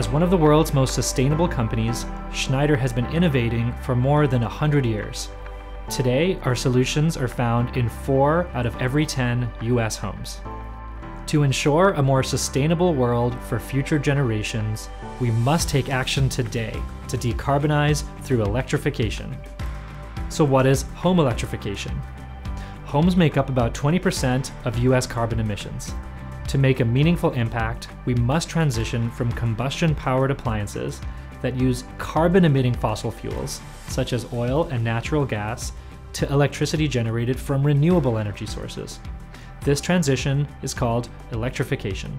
As one of the world's most sustainable companies, Schneider has been innovating for more than 100 years. Today, our solutions are found in 4 out of every 10 US homes. To ensure a more sustainable world for future generations, we must take action today to decarbonize through electrification. So, what is home electrification? Homes make up about 20% of US carbon emissions. To make a meaningful impact, we must transition from combustion powered appliances that use carbon emitting fossil fuels, such as oil and natural gas, to electricity generated from renewable energy sources. This transition is called electrification.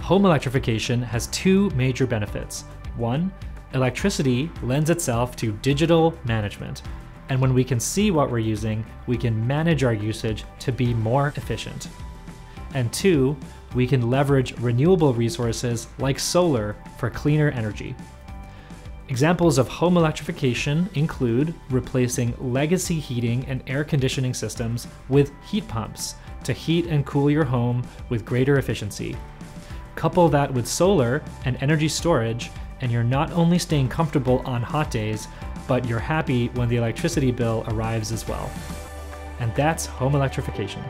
Home electrification has two major benefits. One, electricity lends itself to digital management, and when we can see what we're using, we can manage our usage to be more efficient. And two, we can leverage renewable resources like solar for cleaner energy. Examples of home electrification include replacing legacy heating and air conditioning systems with heat pumps to heat and cool your home with greater efficiency. Couple that with solar and energy storage, and you're not only staying comfortable on hot days, but you're happy when the electricity bill arrives as well. And that's home electrification.